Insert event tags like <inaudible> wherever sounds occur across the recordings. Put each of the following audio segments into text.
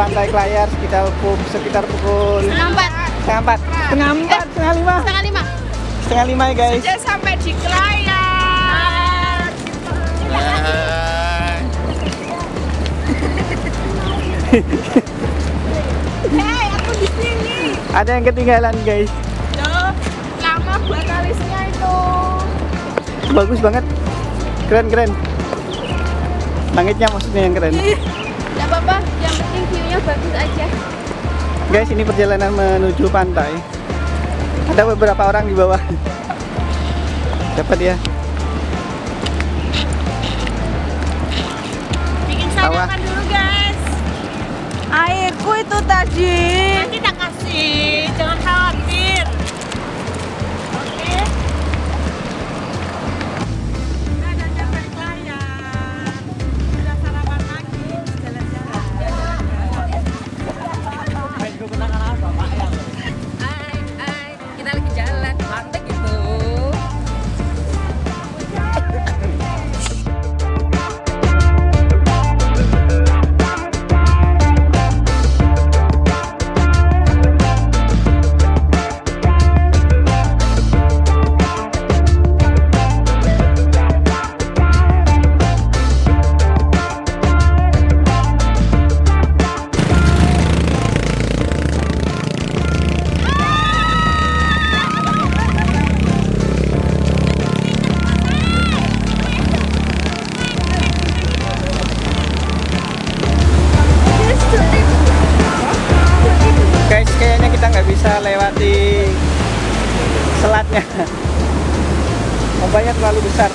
Pantai Kelayar sekitar pukul sekitar pukul Setengah empat. setengah empat, setengah empat, setengah lima, Setengah lima. setengah lima ya guys. Sudah sampai di Kelayar. Hei, aku di sini. Ada yang ketinggalan guys. Loh, lama buat alisnya itu. Bagus banget, keren keren. Langitnya maksudnya yang keren. <laughs> bagus aja. Guys, ini perjalanan menuju pantai. Ada beberapa orang di bawah. Siapa dia? Bikin sarapan dulu, guys. Airku itu tadi. Nanti tak kasih, selatnya. <laughs> Ombaknya terlalu besar.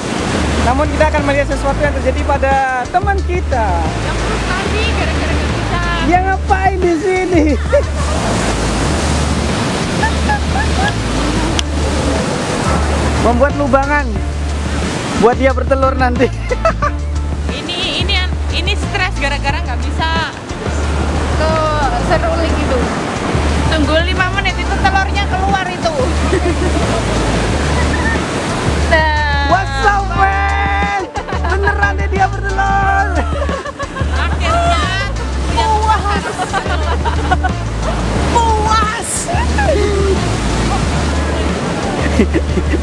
Namun kita akan melihat sesuatu yang terjadi pada teman kita. Yang tadi gara-gara bisa. Dia ngapain di sini? <laughs> Membuat lubangan buat dia bertelur nanti. <laughs> Ini ini ini stres gara-gara nggak bisa Ke seruling itu. tunggu 5 menit itu telurnya keluar. Nah, What's up, man? Beneran deh dia bertelur. akhirnya puas. puas.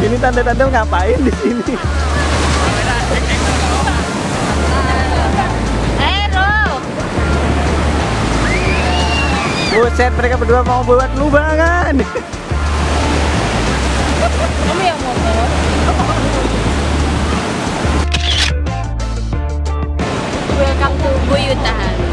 Ini tanda-tanda ngapain di sini? Buset, mereka berdua mau buat lubangan. Buyutahan.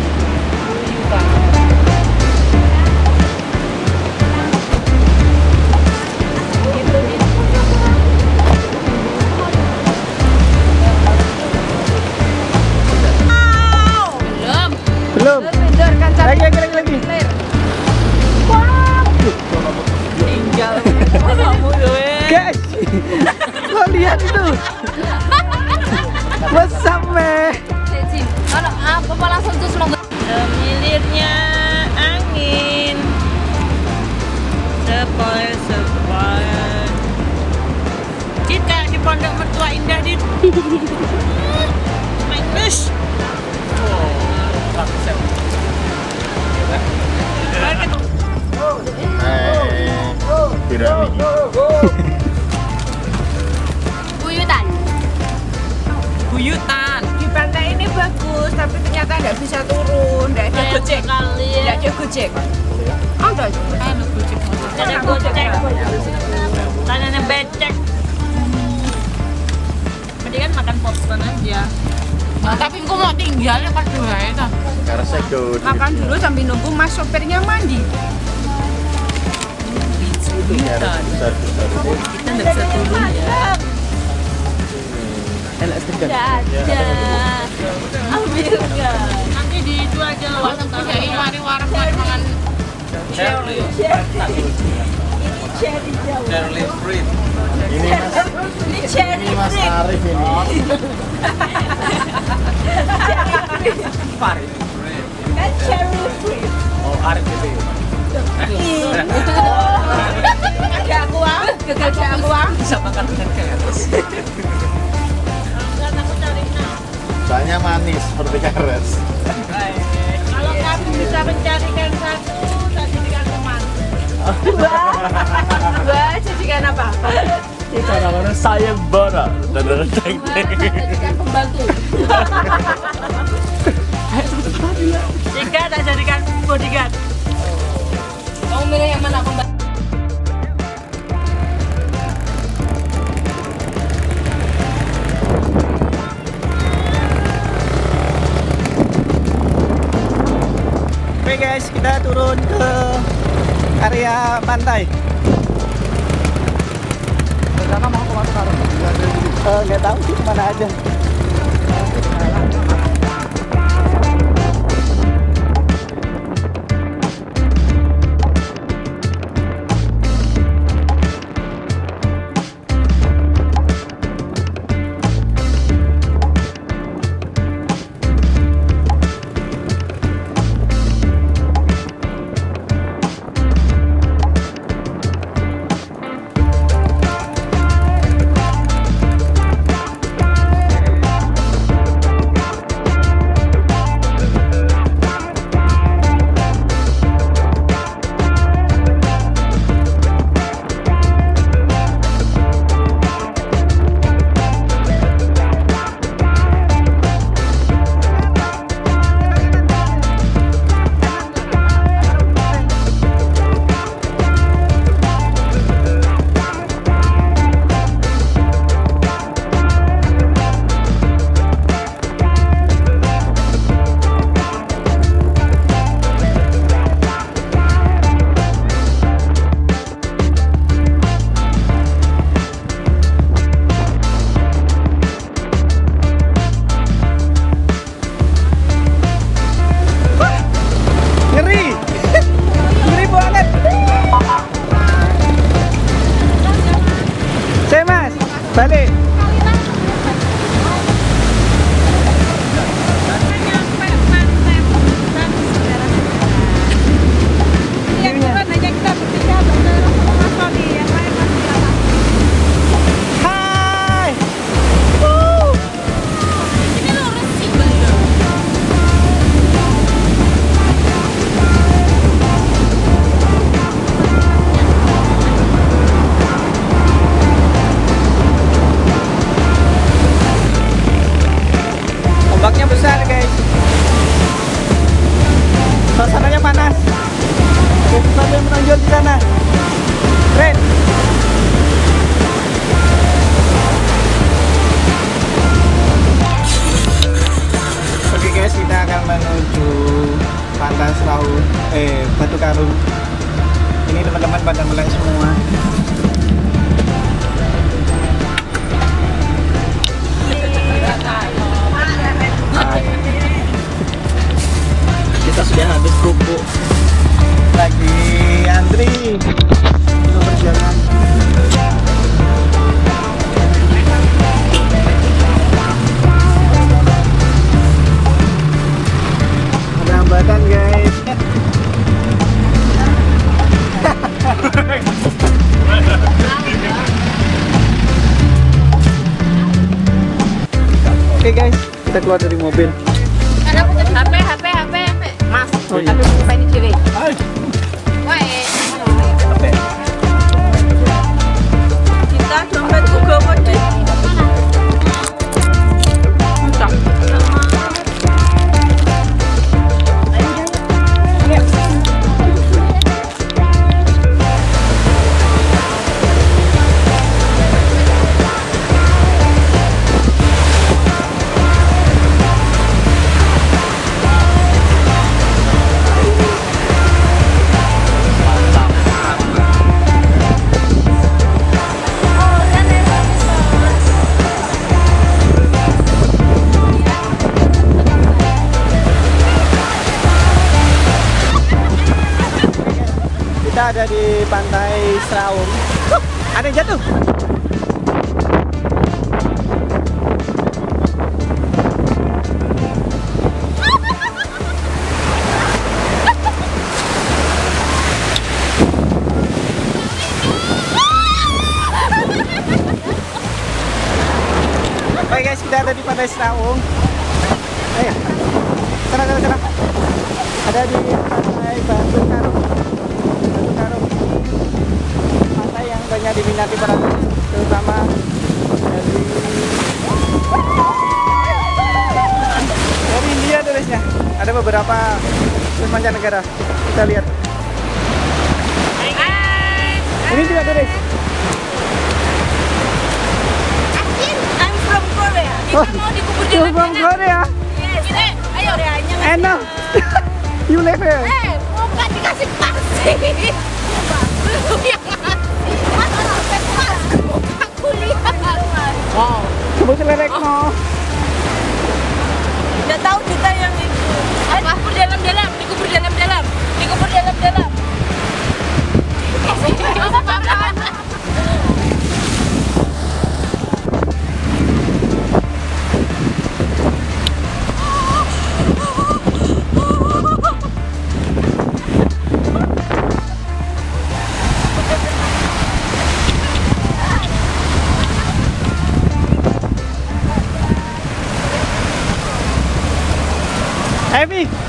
Buyutan. Buyutan. Di pantai ini bagus tapi ternyata nggak bisa turun. Nggak ada gojek nggak ada gojek. Ada Anu gojek. Ada gojek. Tanahnya becek. Mendingan makan popcorn aja. Nah, tapi aku mau tinggal ya pas dua itu. makan dulu sambil nunggu mas sopirnya mandi Buyutan Kita nggak bisa turun ya Enak segar. Ada. Ambil enggak? Nanti dijual aja warung Punya iwari warung mari makan. Shirley Fruit. ini cherry Ini Mas Arif ini. <laughs> Farid. kan cherry fruit Oh Arif itu. Ada aku ah gagal ada aku ah Bisa makan dengan nah Rasanya manis seperti karet. Kalau kamu bisa mencarikan satu, tak jadikan teman. Wah, jadikan apa? Kadang-kadang saya bara. Dan jadikan pembantu Jika tak jadikan bodyguard. Turun ke area pantai. Rencana mau ke mana sekarang? Eh, nggak tahu sih ke mana aja. Mancanegara. Kita lihat. Ini juga turis. I'm from Korea. Oh, mau dikubur you're from Korea. Yes. Kita, ayo. Koreanya know. you live here. Eh, muka dikasih pasir. Lu yang ngasih. Masa sampai pas. Aku lihat. Wow. Coba selerek no. Udah tahu kita yang itu. Eh, dikubur dalam-dalam, dikubur dalam-dalam, dikubur dalam-dalam. <laughs> Heavy.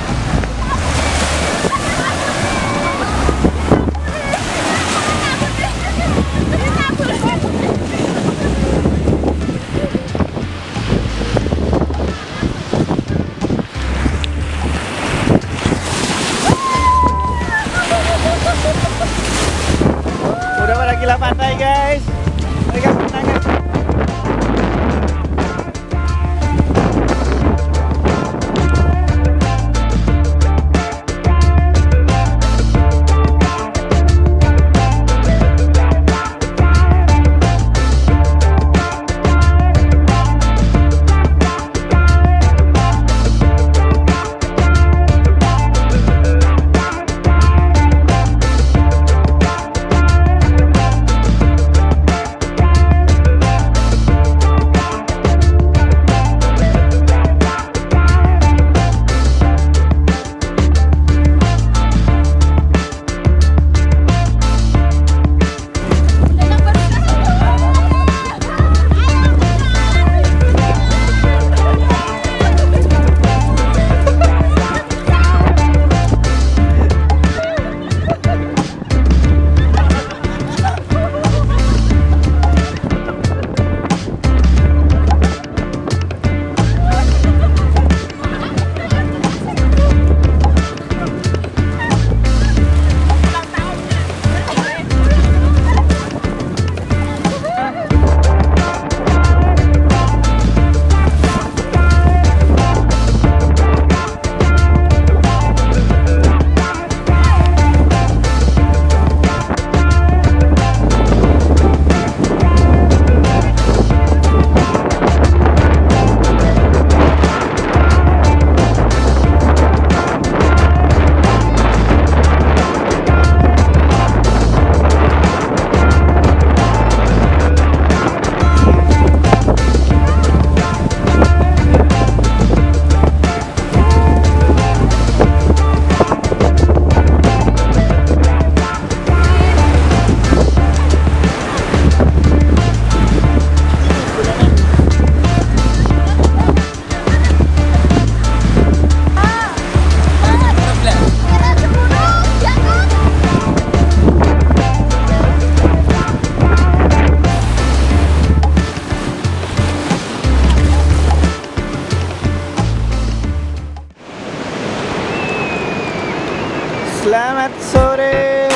Selamat sore.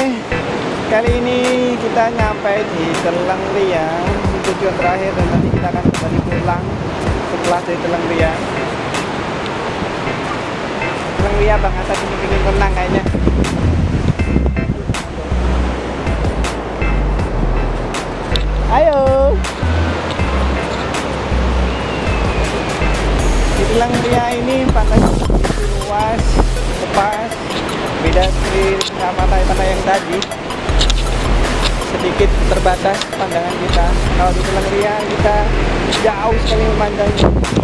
Kali ini kita nyampe di Telang Riang, di tujuan terakhir dan nanti kita akan kembali pulang setelah dari Telang Riang. Telang Riang Bang ini ingin renang kayaknya. Ayo. Di Telang Riang ini pantai luas, lepas, beda sama pantai-pantai yang tadi. Sedikit terbatas pandangan kita. Kalau di Riang kita jauh sekali memandangnya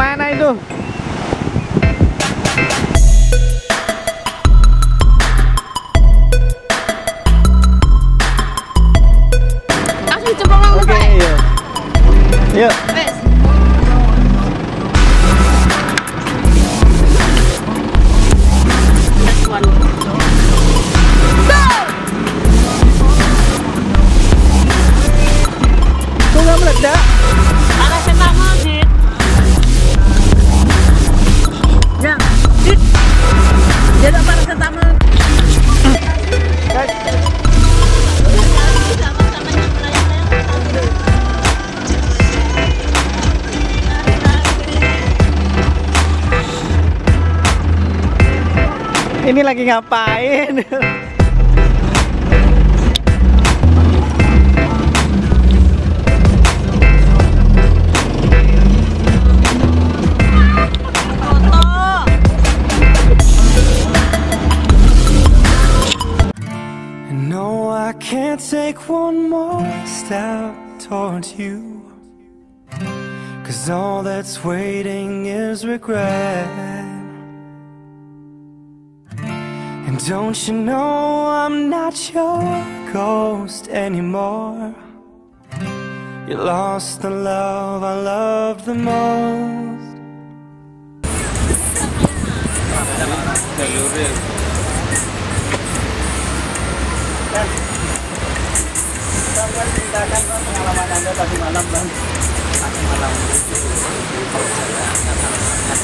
Ke mana itu? Ini lagi ngapain? No, I can't take one more step towards you. Cause all that's waiting is regret. Don't you know I'm not your ghost anymore? You lost the love I loved the most. Pengalaman Anda tadi malam. Malam jalan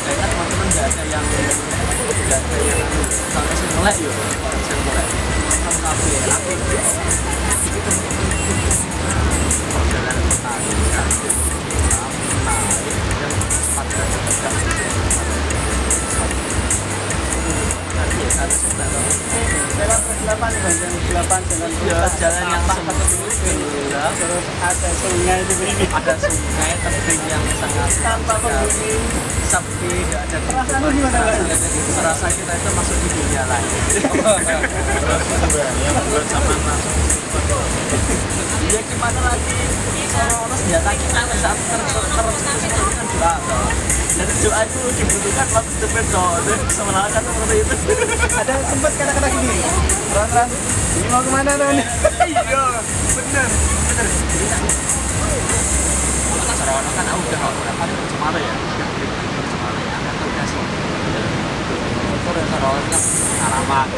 kayaknya teman-teman nggak ada yang nggak ada yang sampai sih mulai yuk saya mulai sama kafe aku perjalanan petani jam Nanti ya harus sebelah Jalan Ya, jalan yang sempit ya. terus ada sungai di sini. ada sungai tebing yang sangat Tanpa penghuni. sepi nggak ada kehidupan. gimana? Serasa- serasa kita itu masuk di dunia lain terus ya gimana lagi orang-orang senjata kita pada saat terjun terjun kan doa toh. Dan doa itu dibutuhkan waktu depan toh dan semelahkan seperti itu Ada sempat kata-kata gini. Ron, Ron, ini mau ke mana Ron? iya bener bener jadi kan kan aku udah nggak pernah ke Cemara ya udah beli ke Cemara ya kan udah sih udah seorang kan alamat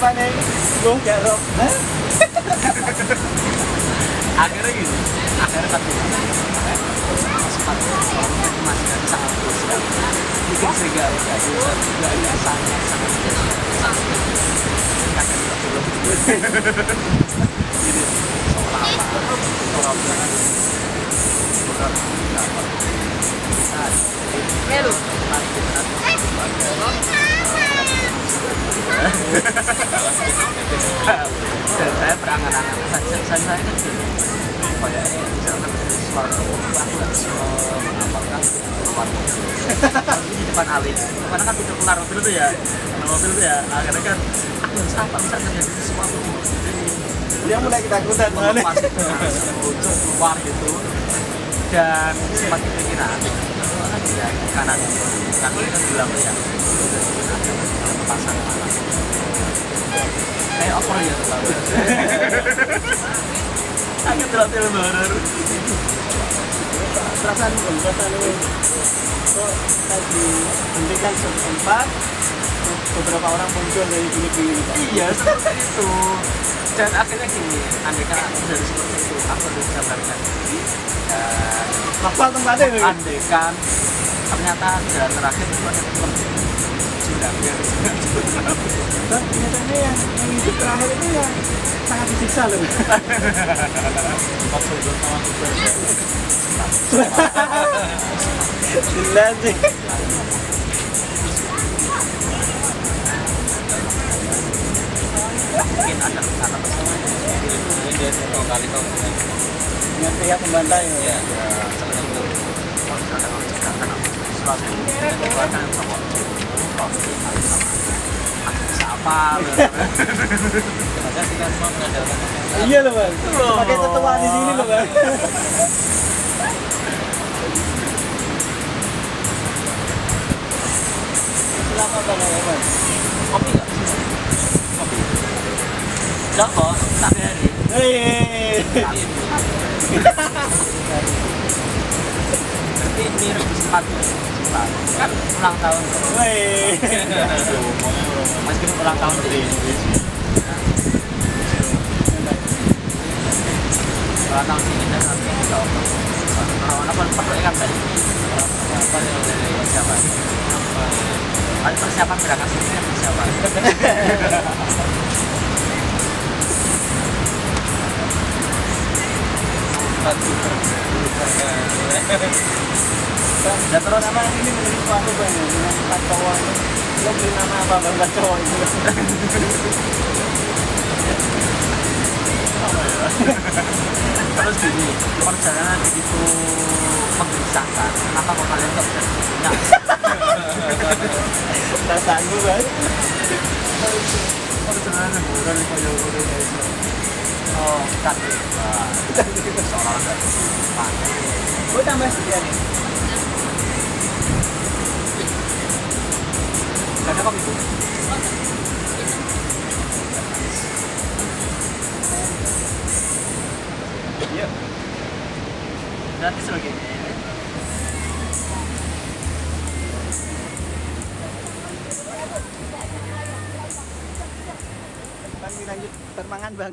Kok jawabannya lu gak? Hah? akhirnya gini akhirnya satu sepatu itu masih ada sangat bikin serigala ada sangat sangat sangat kakek juga belum jadi seolah apa bisa mengamalkan keluar mobil di depan Ali. Karena kan pintu keluar mobil itu ya. Mobil itu ya. Akhirnya kan aku harus apa? Misalkan terjadi sesuatu Dia mulai ketakutan mana? ujung keluar gitu. Dan sempat kepikiran kan di kanan. Kan ini kan bilang ya pasang kayak apa ya? <laughs> Terlalu telah film horor Perasaan perasaan lu. Kok tadi hentikan sempat beberapa orang muncul dari itu. iya seperti itu. Dan akhirnya gini andai kan dari seperti itu aku berikan diri. Dan Hafal tempatnya andai kan ternyata jalan terakhir itu ada teman jurang ternyata yang yang hidup terakhir itu yang sangat disiksa loh. Jelas sih. mungkin ada rencana bersama ini dia kali kau Dengan pihak membantai. ya apa terima kasih kan semua mengandalkan Iya loh bang. Sebagai tetua di sini loh bang. Selamat bang ya bang. kopi nggak kopi kok tak hari Hei. berarti ini sempat kan ulang tahun. Meskipun ulang tahun jadi ulang tahun nanti perlu kan tadi. Apa dari persiapan berangkat sini kan persiapan Dan terus nama ini menjadi suatu bang ya dengan empat ini. Lo beri nama apa bang empat cowok itu? terus gini perjalanan begitu menggelisahkan kenapa kok kalian nggak bisa punya Tak sanggup bang. perjalanan bukan kayak gini oh kan seolah nggak pakai Gue tambah sekian nih. Ada kopi bu Iya. Bang lanjut termangan bang.